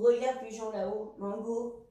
Regarde pigeon là-haut. Mango.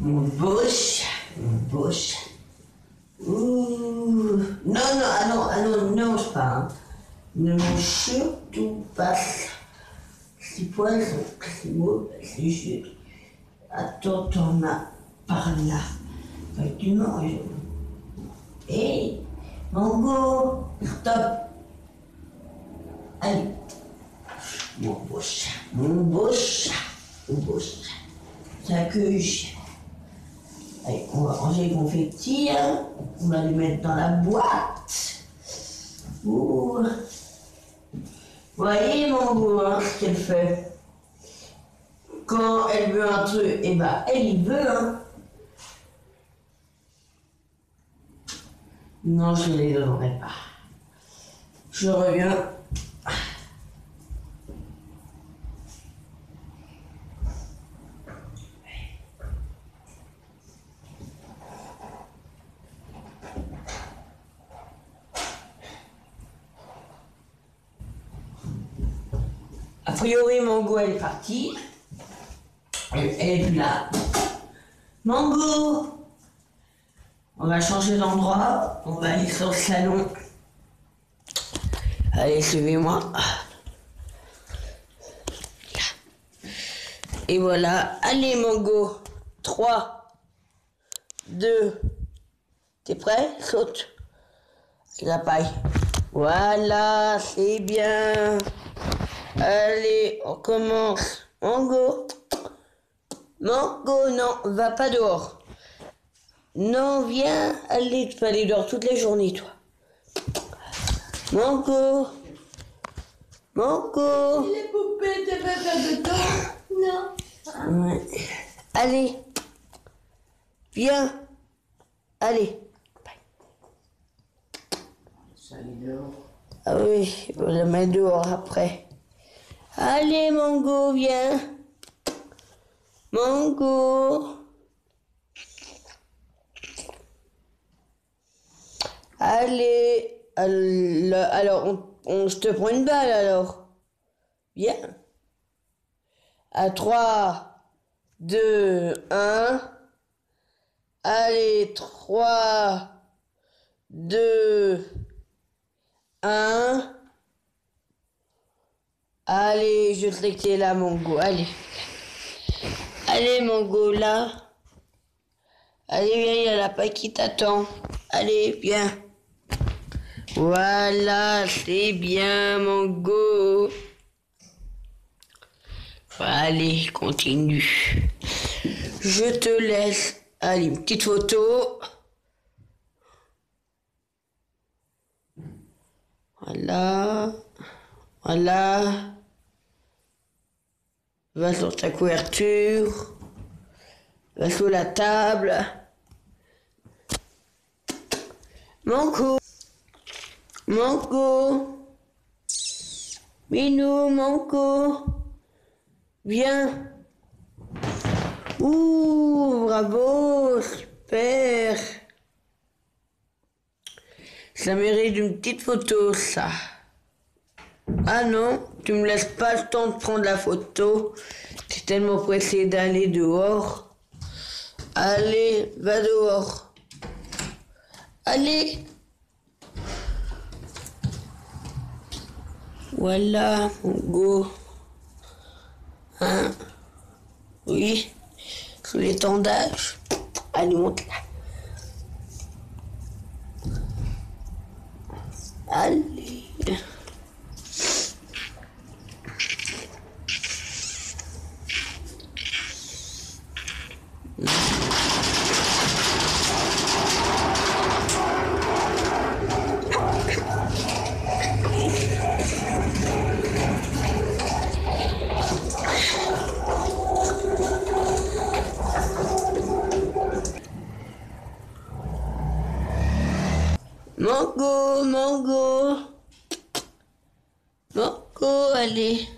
Mon bouche, mon bouche. Ouh. Non, non, ah non, ah non, ne mange pas. Hein. Ne mange surtout pas. C'est poison, c'est mauvais, c'est juste. Attends, t'en as par là. Que tu manges. Hé, Mango, stop. Allez. Mon bouche, mon bouche, mon bouche. Ta queue. Allez, on va ranger les confettis. hein. On va les mettre dans la boîte. Ouh. Voyez mon beau, hein, ce qu'elle fait. Quand elle veut un truc, eh ben, elle y veut, hein. Non, je ne les donnerai pas. Je reviens. Priori, Mango, elle est partie. Elle elle est là. Mango On va changer d'endroit. On va aller sur le salon. Allez, suivez-moi. Et voilà. Allez, Mango. 3, 2, t'es prêt? Saute. La paille. Voilà, c'est bien. Allez, on commence. Mango. Mango, non, va pas dehors. Non, viens. Allez, tu peux aller dehors toute la journée, toi. Mango. Mango. Les poupées, t'es pas de temps Non. Ouais. Allez. Viens. Allez. Ah oui, va la mettre dehors après. Allez, Mango, viens. Mango. Allez. Alors, on, on- je te prends une balle alors. Viens. À 3, 2, 1. Allez, 3, 2, 1. Allez, je sais que t'es là, Mongo. Allez. Allez, Mongo, là. Allez, viens, il y a la paille qui t'attend. Allez, viens. Voilà, c'est bien, Mongo. Allez, continue. Je te laisse. Allez, une petite photo. Voilà. Voilà. Va sur ta couverture. Va sur la table. Manco. Manco. Minou, Manco. Viens. Ouh, bravo, super. Ça mérite une petite photo, ça. Ah non, tu me laisses pas le temps de prendre la photo. T'es tellement pressé d'aller dehors. Allez, va dehors. Allez. Voilà, mon go. Hein? Oui, sous l'étendage. Allez, monte là. Allez. Mango, mango. Mango, allez.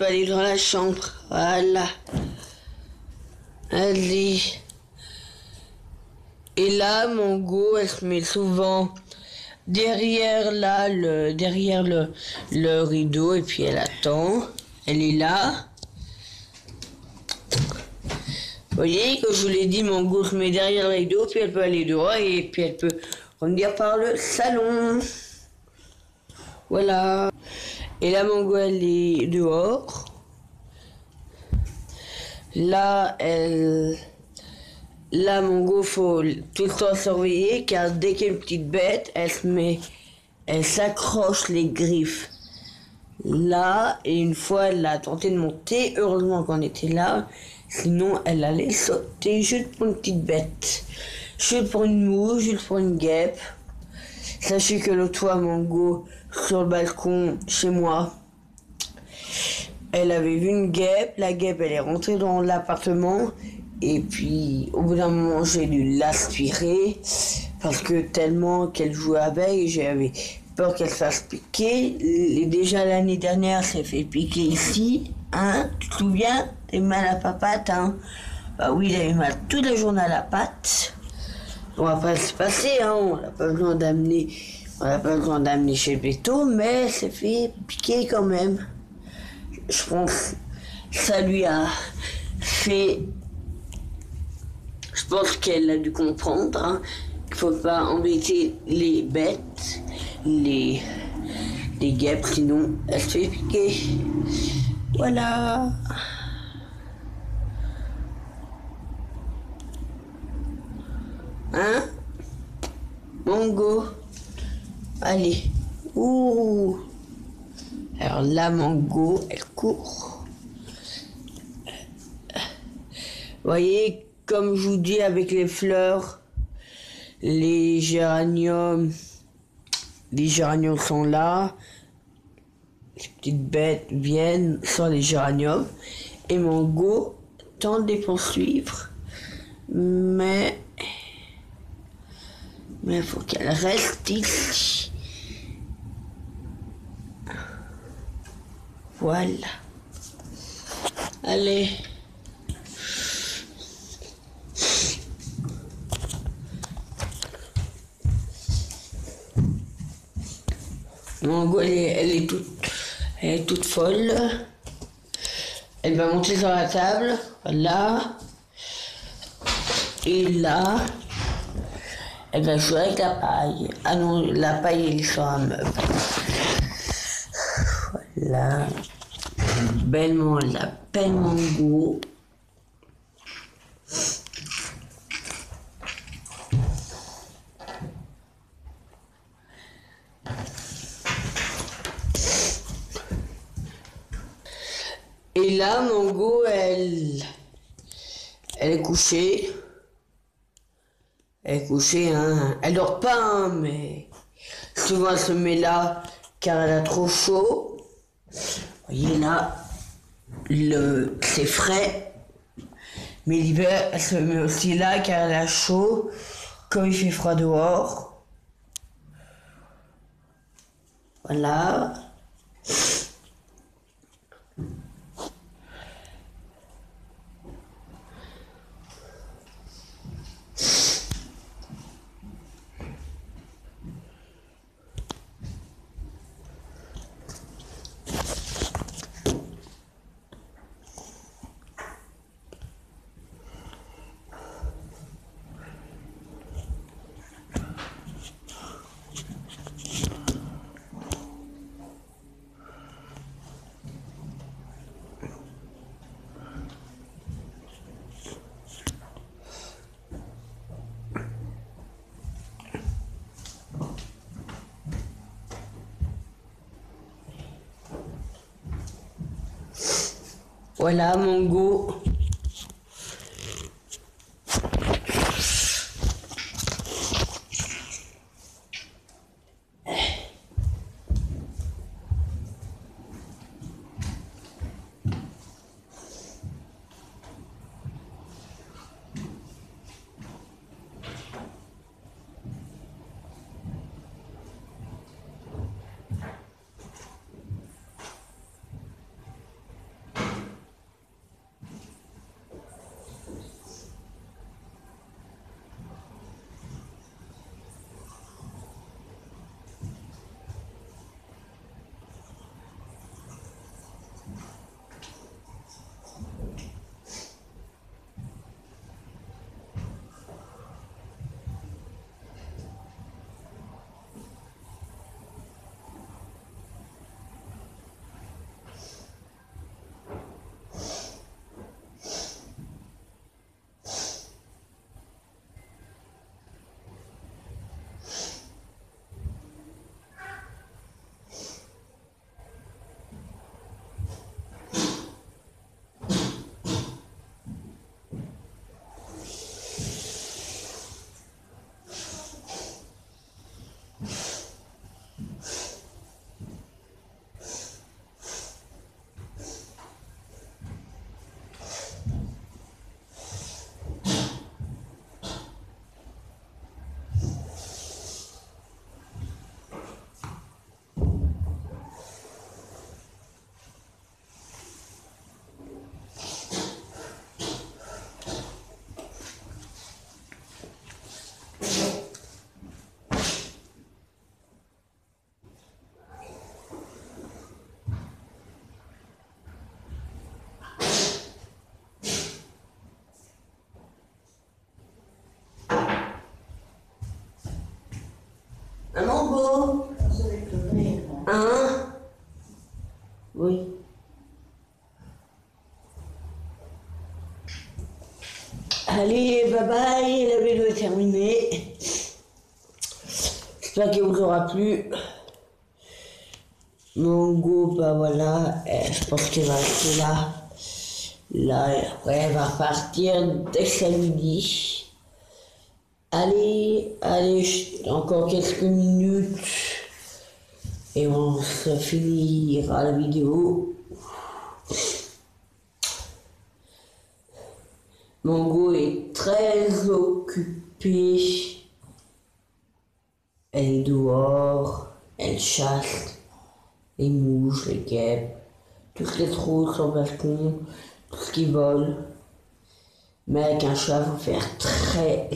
Aller dans la chambre. Voilà. Allez. Et là, Mango, elle se met souvent derrière là, le, derrière le, le rideau et puis elle attend. Elle est là. Voyez, comme je vous l'ai dit, Mango se met derrière le rideau, puis elle peut aller dehors et puis elle peut revenir par le salon. Voilà. Et là, Mango, elle est dehors. Là, elle... Là, Mango, faut tout le temps surveiller, car dès qu'il y a une petite bête, elle se met... Elle s'accroche les griffes. Là, et une fois, elle a tenté de monter. Heureusement qu'on était là. Sinon, elle allait sauter juste pour une petite bête. Juste pour une mouche, juste pour une guêpe. Sachez que le toit Mango, sur le balcon, chez moi, elle avait vu une guêpe. La guêpe, elle est rentrée dans l'appartement. Et puis, au bout d'un moment, j'ai dû l'aspirer. Parce que tellement qu'elle jouait avec, j'avais peur qu'elle se fasse piquer. Et déjà l'année dernière, elle s'est fait piquer ici. Hein Tu te souviens? Eu mal à la patte, hein? Bah oui, il a eu mal toute la journée à la patte. On va pas se passer, On n'a pas besoin d'amener... On n'a pas besoin d'amener chez le béto, mais s'est fait piquer quand même. Je pense que ça lui a fait... Je pense qu'elle a dû comprendre hein, qu'il faut pas embêter les bêtes, les, les guêpes, sinon elle se fait piquer. Voilà. Hein? Mongo. Allez. Ouh. Alors là, Mongo, elle court. Voyez, comme je vous dis avec les fleurs, les géraniums, les géraniums sont là. Les petites bêtes viennent sur les géraniums. Et Mongo tente de poursuivre. Mais mais il faut qu'elle reste ici. Voilà. Allez. Mon elle est, elle est toute, elle est toute folle. Elle va monter sur la table. Voilà. Et là, elle va jouer avec la paille. Ah non, la paille, est sur un meuble. Voilà. Bellement, elle a bellement beau. puis là, Mongo, elle, elle est couchée. Elle est couchée, hein. Elle dort pas, hein, mais souvent elle se met là car elle a trop chaud. Vous voyez là, le, c'est frais. Mais l'hiver, elle se met aussi là car elle a chaud, comme il fait froid dehors. Voilà. Voilà mon go. Un Mongo. Hein Oui. Allez, bye bye, la vidéo est terminée. J'espère qu'elle vous aura plu. Mon bah voilà, eh, je pense qu'elle va rester là. Là, après, elle va repartir dès dit. Allez, allez, encore quelques minutes. Et on se finira la vidéo. Mongo est très occupée. Elle est dehors, elle chasse les mouches, les guêpes, tout ce qui est sur le balcon, tout ce qui vole. Mais avec un chat, faut faire très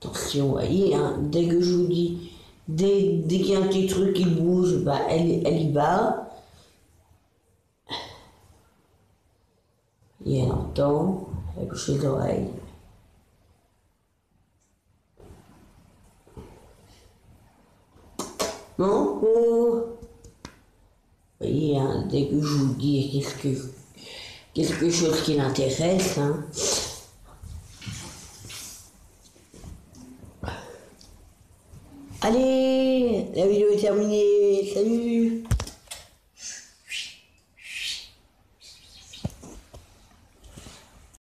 attention. Vous voyez, hein, dès que je vous dis, dès, dès qu'il y a un petit truc qui bouge, bah, elle, elle y va. Et elle entend, elle bouge les oreilles. Oh. Vous voyez, hein, dès que je vous dis quelque, quelque chose qui l'intéresse, hein, Allez, la vidéo est terminée. Salut